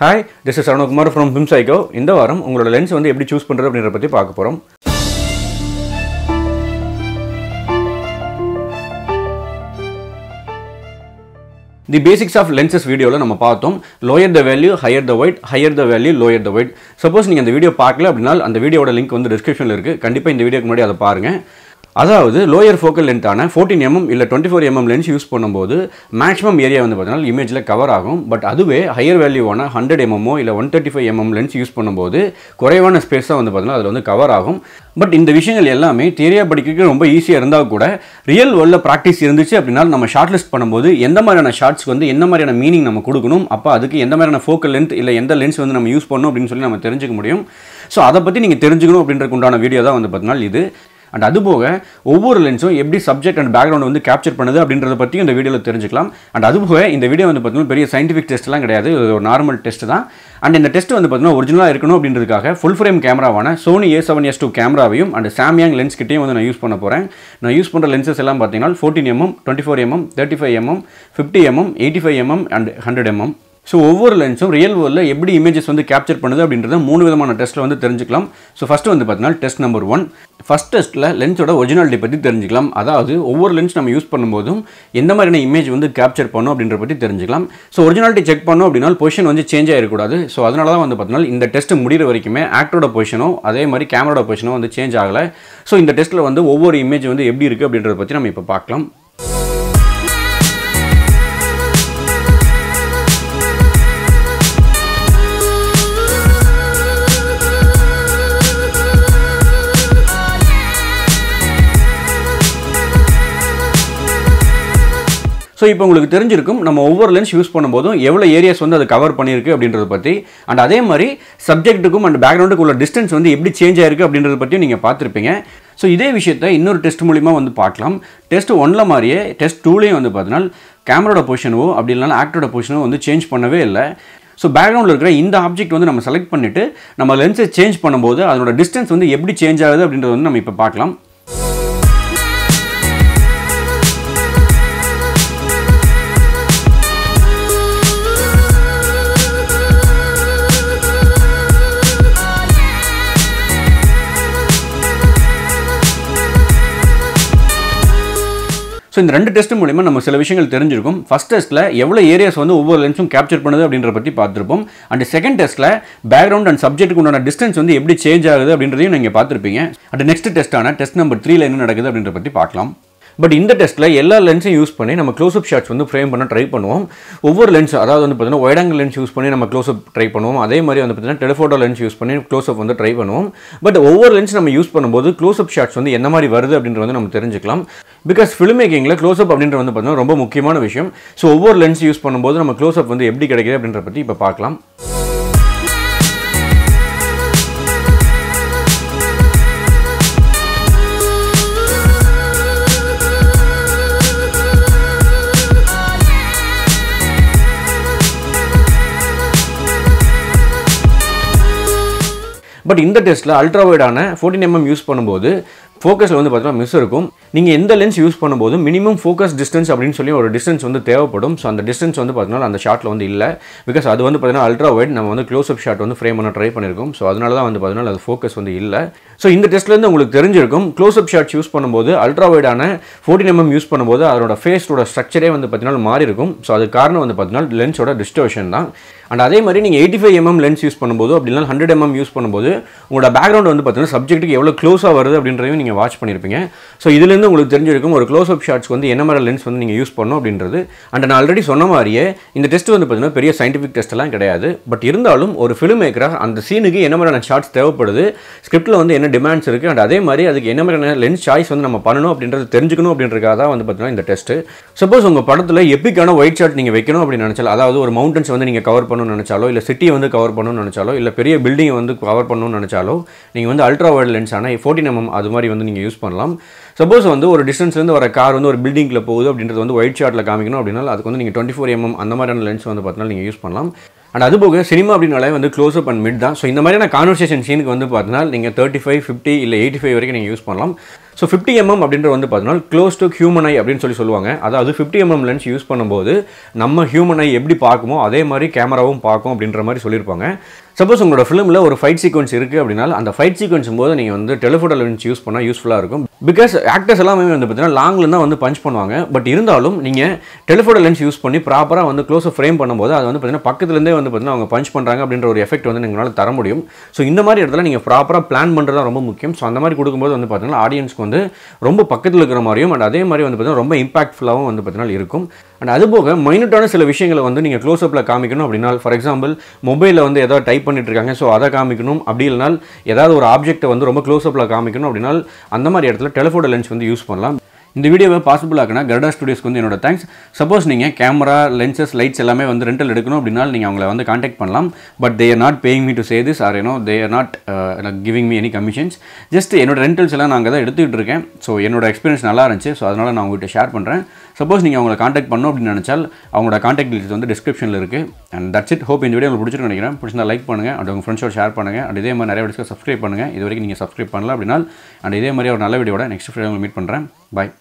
Hi this is Saranakumar from ஹிம்சைகோ இந்த வாரம் உங்களோட லென்ஸ் வந்து எப்படி சூஸ் பண்ணுறது அப்படின்றத பற்றி பார்க்க போகிறோம் தி பேசிக்ஸ் ஆஃப் லென்சஸ் வீடியோவில் நம்ம பார்த்தோம். Lower the value higher the wide higher the value lower the wide suppose நீங்கள் அந்த வீடியோ பார்க்கல அப்படின்னா அந்த வீடியோட லிங்க் வந்து டிஸ்கிரிப்ஷனில் இருக்குது கண்டிப்பாக இந்த வீடியோக்கு முன்னாடி அதை பாருங்கள் அதாவது லோயர் ஃபோக்கல் லென்த்தான ஃபோர்டீன் எம்எம் இல்லை twenty four mm lens use பண்ணும்போது மேக்ஸிமம் ஏரியா வந்து பார்த்தீங்கன்னா இமேஜில் கவர் ஆகும். பட் அதுவே ஹையர் வேல்யூவான ஹண்ட்ரட் எம்எம்மோ இல்லை one thirty five mm lens use பண்ணும்போது குறைவான ஸ்பேஸ் தான் வந்து பார்த்தீங்கன்னா அதில் வந்து கவர் ஆகும். பட் இந்த விஷயங்கள் எல்லாமே தேரியா படிக்கிறதுக்கு ரொம்ப ஈஸியாக இருந்தால் கூட ரியல் வேர்ல்டில் ப்ராக்டிஸ் இருந்துச்சு அப்படின்னா நம்ம ஷார்ட் லிஸ்ட் பண்ணும்போது எந்த மாதிரியான ஷார்ட்ஸ்க்கு வந்து எந்த மாதிரியான மீனிங் நம்ம கொடுக்கணும்? அப்போ அதுக்கு எந்த மாதிரியான ஃபோக்கல் லென்த் இல்லை எந்த லென்ஸ் வந்து நம்ம யூஸ் பண்ணணும் அப்படின்னு சொல்லி நம்ம தெரிஞ்சுக்க முடியும். ஸோ அதை பற்றி நீங்கள் தெரிஞ்சுக்கணும் அப்படின்றதுக்கு உண்டான வீடியோ தான் வந்து பார்த்தீங்கன்னா இது. அண்ட் அது போக ஒவ்வொரு லென்ஸும் எப்படி சப்ஜெக்ட் அண்ட் பேக்ரவுண்ட் வந்து கேப்சர் பண்ணுது அப்படின்றத பற்றியும் இந்த வீடியோவில் தெரிஞ்சுக்கலாம். அண்ட் அது போக இந்த வீடியோ வந்து பார்த்தீங்கன்னா பெரிய சயின்டிஃபிக் டெஸ்ட்லாம் கிடையாது. இது ஒரு நார்மல் டெஸ்ட் தான். அண்ட் இந்த டெஸ்ட் வந்து பார்த்தீங்கன்னா ஒரிஜினலாக இருக்கணும் அப்படின்றதுக்காக full frame கேமராவான Sony A seven S two கேமராவையும் and Samyang lens கிட்டையும் வந்து நான் யூஸ் பண்ண போகிறேன் நான் யூஸ் பண்ணுற லென்சஸ் எல்லாம் பார்த்தீங்கன்னா fourteen mm twenty four mm thirty five mm fifty mm eighty five mm and hundred mm so ஒவ்வொரு லென்ஸும் ரியல் வேர்ல்டில் எப்படி இமேஜஸ் வந்து கேப்சர் பண்ணுது அப்படின்றத மூணு விதமான டெஸ்ட்டில் வந்து தெரிஞ்சுக்கலாம். ஸோ ஃபஸ்ட்டு வந்து பார்த்தீங்கன்னா டெஸ்ட் நம்பர் ஒன் ஃபஸ்ட் டெஸ்ட்டில் லென்ஸோட ஒரிஜினாலிட்டி பற்றி தெரிஞ்சுக்கலாம். அதாவது ஒவ்வொரு லென்ஸ் நம்ம யூஸ் பண்ணும்போதும் எந்த மாதிரியான இமேஜ் வந்து கேப்சர் பண்ணும் அப்படின்ற பற்றி தெரிஞ்சுக்கலாம். ஸோ ஒரிஜினாலிட்டி செக் பண்ணோம் அப்படின்னா பொசிஷன் வந்து சேஞ்ச் ஆகிடக்கூடாது ஸோ அதனால தான் வந்து பார்த்தீங்கன்னா இந்த டெஸ்ட் முடிகிற வரைக்குமே ஆக்டரோட பொசிஷனும் அதே மாதிரி கேமராட பொசிஷனும் வந்து சேஞ்ச் ஆகலை. ஸோ இந்த டெஸ்ட்டில் வந்து ஒவ்வொரு இமேஜ் வந்து எப்படி இருக்குது அப்படின்றத பற்றி நம்ம இப்போ பார்க்கலாம். ஸோ இப்போ உங்களுக்கு தெரிஞ்சிருக்கும் நம்ம ஒவ்வொரு லென்ஸ் யூஸ் பண்ணும்போதும் எவ்வளோ ஏரியாஸ் வந்து அது கவர் பண்ணியிருக்கு அப்படின்றத பற்றி அண்ட் அதே மாதிரி சப்ஜெக்ட்டுக்கும் அண்ட் பேக்ரவுண்டுக்கு உள்ள டிஸ்டன்ஸ் வந்து எப்படி சேஞ்ச் ஆயிருக்கு அப்படின்றத பற்றியும் நீங்கள் பார்த்துருப்பீங்க. ஸோ இதே விஷயத்த இன்னொரு டெஸ்ட் மூலிமா வந்து பார்க்கலாம். டெஸ்ட் ஒன்றில் மாதிரியே டெஸ்ட் டூலையும் வந்து பார்த்தீங்கன்னா கேமரோட பொசிஷனோ அப்படி இல்லைனா ஆக்டரோட பொசிஷனோ வந்து சேஞ்ச் பண்ணவே இல்லை. ஸோ பேக்ரவுண்டில் இருக்கிற இந்த ஆப்ஜெக்ட் வந்து நம்ம செலக்ட் பண்ணிவிட்டு நம்ம லென்ஸை சேஞ்ச் பண்ணும்போது அதனோட டிஸ்டன்ஸ் வந்து எப்படி சேஞ்ச் ஆகுது அப்படின்றத வந்து நம்ம இப்போ பார்க்கலாம். ஸோ இந்த ரெண்டு டெஸ்ட் மூலிமா நம்ம சில விஷயங்கள் தெரிஞ்சிருக்கும். ஃபஸ்ட் டெஸ்ட்டில் எவ்வளோ ஏரியாஸ் வந்து ஒவ்வொரு லென்ஸும் கேப்சர் பண்ணுது அப்படின்ற பற்றி பார்த்துருப்போம். அண்ட் செகண்ட் டெஸ்ட்டில் பேக்ரவுண்ட் அண்ட் சப்ஜெக்ட்டுக்கு உண்டான டிஸ்டன்ஸ் வந்து எப்படி சேஞ்ச் ஆகுது அப்படின்றதையும் நீங்கள் பார்த்துருப்பீங்க. அண்ட் நெக்ஸ்ட் டெஸ்ட்டான டெஸ்ட் நம்பர் த்ரீல என்ன நடக்குது அப்படின்ற பற்றி பார்க்கலாம். பட் இந்த டெஸ்ட்டில் எல்லா லென்ஸையும் யூஸ் பண்ணி நம்ம க்ளோஸ்அப் ஷாட்ஸ் வந்து ஃப்ரேம் பண்ண ட்ரை பண்ணுவோம். ஒவ்வொரு லென்ஸ் அதாவது வந்து பார்த்தீங்கன்னா ஒயிட் ஆங்கிள் லென்ஸ் யூஸ் பண்ணி நம்ம க்ளோஸ்அப் ட்ரை பண்ணுவோம். அதே மாதிரி வந்து பார்த்தீங்கன்னா டெலிஃபோட்டோ லென்ஸ் யூஸ் பண்ணி க்ளோஸ்அப் வந்து ட்ரை பண்ணுவோம். பட் ஒவ்வொரு லென்ஸ் நம்ம யூஸ் பண்ணும்போது க்ளோஸ்அப் ஷாட்ஸ் வந்து என்ன மாதிரி வருது அப்படின்றது வந்து நம்ம தெரிஞ்சுக்கலாம். பிகாஸ் ஃபிலிம் மேக்கிங்கில் க்ளோஸ்அப் அப்படின்ற வந்து பார்த்தீங்கன்னா ரொம்ப முக்கியமான விஷயம். ஸோ ஒவ்வொரு லென்ஸ் யூஸ் பண்ணும்போது நம்ம க்ளோஸ்அப் வந்து எப்படி கிடைக்கிது அப்படின்ற பற்றி இப்போ பார்க்கலாம். பட் இந்த டெஸ்ட்டில் அல்ட்ரா வைடான ஃபோர்டீன் எம்எம் யூஸ் பண்ணும்போது ஃபோக்கஸில் வந்து பார்த்தீங்கன்னா மிஸ் இருக்கும். நீங்கள் எந்த லென்ஸ் யூஸ் பண்ணும்போது மினிமம் ஃபோக்கஸ் டிஸ்டன்ஸ் அப்படின்னு சொல்லி ஒரு டிஸ்டன்ஸ் வந்து தேவைப்படும். ஸோ அந்த டிஸ்டன்ஸ் வந்து பார்த்தீங்கன்னா அந்த ஷாட்டில் வந்து இல்லை. பிகாஸ் அது வந்து பார்த்தீங்கன்னா அல்ட்ரா வைட் நம்ம வந்து க்ளோஸ் அப் ஷாட் வந்து ஃப்ரேம் பண்ண ட்ரை பண்ணியிருக்கோம் ஸோ அதனால தான் வந்து பார்த்தீங்கன்னா அது ஃபோக்கஸ் வந்து இல்லை. ஸோ இந்த டெஸ்ட்லேருந்து உங்களுக்கு தெரிஞ்சிருக்கும் க்ளோஸ் அப் ஷாட்ஸ் யூஸ் பண்ணும்போது அல்ட்ரா வைடான ஃபோர்டின் எம்எம் யூஸ் பண்ணும்போது அதோட ஃபேஸோட ஸ்ட்ரக்சரே வந்து பார்த்தீங்கன்னா மாறி இருக்கும் ஸோ அது காரணம் வந்து பார்த்தீங்கன்னா லென்ஸோட டிஸ்டர்ஷன் தான். அண்ட் அதே மாதிரி நீங்கள் eighty five mm lens use பண்ணும்போது அப்படின்னா ஹண்ட்ரட் எம்எம் யூஸ் பண்ணும்போது உங்களோட பேக்ரவுண்ட் வந்து பார்த்தீங்கன்னா சப்ஜெக்ட்டுக்கு எவ்வளோ க்ளோஸாக வருது அப்படின்றதையும் நீங்கள் வாட்ச் பண்ணியிருப்பீங்க ஸோ இதுலேருந்து உங்களுக்கு தெரிஞ்சிருக்கும் ஒரு க்ளோஸ் அப் ஷாட்ஸ்க்கு வந்து என்ன மாதிரி லென்ஸ் வந்து நீங்கள் யூஸ் பண்ணணும் அப்படின்றது. அண்ட் நான் ஆல்ரெடி சொன்ன மாதிரியே இந்த டெஸ்ட் வந்து பார்த்தீங்கன்னா பெரிய சயின்டிஃபிக் டெஸ்ட்லாம் கிடையாது. பட் இருந்தாலும் ஒரு ஃபிலிம் மேக்கராக அந்த சீனுக்கு என்ன மாதிரியான ஷார்ட்ஸ் தேவைப்படுது ஸ்கிரிப்ட்டில் வந்து என்ன டிமாண்ட்ஸ் இருக்குது அண்ட் அதே மாதிரி அதுக்கு என்ன மாதிரியான லென்ஸ் சாய்ஸ் வந்து நம்ம பண்ணணும் அப்படின்றது தெரிஞ்சுக்கணும் அப்படின்றதுக்காக தான் வந்து பார்த்தீங்கன்னா இந்த டெஸ்ட்டு சப்போஸ் உங்கள் படத்தில் எப்பிக்கான ஒயிட் ஷாட் நீங்கள் வைக்கணும் அப்படின்னு நினச்சால் அதாவது ஒரு மவுண்டன்ஸ் வந்து நீங்கள் கவர் பண்ணணும் பண்ணணும்னு நினச்சாலோ இல்லை சிட்டியை வந்து கவர் பண்ணணும்னு நினச்சாலோ இல்லை பெரிய பில்டிங்கை வந்து கவர் பண்ணணும்னு நினச்சாலோ நீங்கள் வந்து அல்ட்ரா வைட் லென்ஸான ஃபோர்ட்டின் எம்எம் அது மாதிரி வந்து நீங்கள் யூஸ் பண்ணலாம். சப்போஸ் வந்து ஒரு டிஸ்டன்ஸ்லேருந்து வர கார் வந்து ஒரு பில்டிங்கில் போகுது அப்படின்றது வந்து ஒயிட் ஷாட்டில் காமிக்கணும் அப்படின்னா அதுக்கு வந்து நீங்கள் டுவெண்ட்டி ஃபோர் எம்எம் அந்த மாதிரியான லென்ஸ் வந்து பார்த்தீங்கன்னா நீங்கள் யூஸ் பண்ணலாம். அண்ட் அது போக சினிமா அப்படின்னாலே வந்து க்ளோஸ் அப் அண்ட் மிட் தான். ஸோ இந்த மாதிரியான கான்வர்சேஷன் சீனுக்கு வந்து பார்த்தீங்கன்னா நீங்கள் தேர்ட்டி ஃபைவ் ஃபிஃப்டி இல்லை எயிட்டி ஃபைவ் வரைக்கும் நீங்கள் யூஸ் பண்ணலாம். ஸோ ஃபிஃப்டி எம்எம் அப்படின்ற வந்து பார்த்தீங்கன்னா க்ளோஸ் டு ஹியூமன் ஐ அப்படின்னு சொல்லி சொல்லுவாங்க. அதாவது ஃபிஃப்டி எம்எம் லென்ஸ் யூஸ் பண்ணும்போது நம்ம ஹியூமன் ஐ எப்படி பார்க்குமோ அதே மாதிரி கேமராவும் பார்க்கும் அப்படின்ற மாதிரி சொல்லியிருப்பாங்க. சப்போஸ் உங்களோட ஃபிலிமில் ஒரு ஃபைட் சீக்வன்ஸ் இருக்குது அப்படின்னா அந்த ஃபைட் சீக்வன்ஸ் போது நீங்கள் வந்து டெலிஃபோட்டோ லென்ஸ் யூஸ் பண்ணால் யூஸ்ஃபுல்லாக இருக்கும். பிகாஸ் ஆக்டர்ஸ் எல்லாமே வந்து பார்த்தீங்கன்னா லாங்கில் தான் வந்து பஞ்ச் பண்ணுவாங்க. பட் இருந்தாலும் நீங்கள் டெலிஃபோட்டோ லென்ஸ் யூஸ் பண்ணி ப்ராப்பராக வந்து க்ளோஸ் ஃப்ரேம் பண்ணும்போது அது வந்து பார்த்தீங்கன்னா பக்கத்துலேருந்தே வந்து பார்த்தீங்கன்னா அவங்க பஞ்ச் பண்ணுறாங்க அப்படின்ற ஒரு எஃபெக்ட் வந்து நீங்களால் தர முடியும். ஸோ இந்த மாதிரி இடத்துல நீங்கள் ப்ராப்பராக பிளான் பண்ணுறது தான் ரொம்ப முக்கியம். ஸோ அந்த மாதிரி கொடுக்கும்போது வந்து பார்த்தீங்கன்னா ஆடியன்ஸ்க்கு வந்து ரொம்ப பக்கத்தில் இருக்கிற மாதிரியும் அண்ட் அதே மாதிரி வந்து பார்த்தீங்கன்னா ரொம்ப இம்பாக்ட்ஃபுல்லாகவும் வந்து பார்த்தீங்கன்னா இருக்கும். அண்ட் அது போக மைனூட்டான சில விஷயங்களை வந்து நீங்கள் க்ளோஸ்அப்பில் காமிக்கணும் அப்படின்னா ஃபார் எக்ஸாம்பிள் மொபைலில் வந்து ஏதாவது டைப் பண்ணிட்டு இருக்காங்க ஸோ அதை காமிக்கணும். அப்படி இல்லைனால் ஏதாவது ஒரு ஆப்ஜெக்ட்டை வந்து ரொம்ப க்ளோஸ்அப்பில் காமிக்கணும் அப்படின்னா அந்த மாதிரி இடத்துல டெலிஃபோட்டோ லென்ஸ் வந்து யூஸ் பண்ணலாம். இந்த வீடியோவை பாசிபிள் ஆக்கினா கருடா ஸ்டுடியோஸ்க்கு வந்து என்னோட தேங்க்ஸ் சப்போஸ் நீங்கள் கேமரா லென்சஸ் லைட்ஸ் எல்லாமே வந்து ரெண்டல் எடுக்கணும் அப்படின்னா நீங்கள் அவங்கள வந்து காண்டாக்ட் பண்ணலாம். But they are not paying me to say this or ஏனோ they are not giving me any commissions just என்னோட ரெண்டல்ஸ் எல்லாம் நாங்கள் அங்கே தான் எடுத்துக்கிட்டு இருக்கேன். ஸோ என்னோட எக்ஸ்பீரியன்ஸ் நல்லா இருந்துச்சு. ஸோ அதனால் நான் உங்கள்கிட்ட ஷேர் பண்ணுறேன் சப்போஸ் நீங்கள் அவங்களை காண்டாக்ட் பண்ணணும் அப்படின்னு நினச்சால் அவங்களோட காண்டாக்ட் டீட்டெயில்ஸ் வந்து டிஸ்கிரிப்ஷனில் இருக்குது அண்ட் தட்ஸ் இட் ஹோப் இந்த வீடியோ உங்களுக்கு பிடிச்சிருக்கு நினைக்கிறேன். பிடிச்சிருந்தா லைக் பண்ணுங்கள் அண்ட் உங்கள் ஃப்ரெண்ட்ஸோட ஷேர் பண்ணுங்கள் அண்ட் இதே மாதிரி நிறைய வீடியோஸ்க்கு சப்ஸ்கிரைப் பண்ணுங்கள் இது வரைக்கும் நீங்கள் சப்ஸ்கிரைப் பண்ணல அப்படின்னா அண்ட் இதே மாதிரி ஒரு நல்ல வீடியோட நெக்ஸ்ட் வீடியோ மீட் பண்ணுறேன் பாய்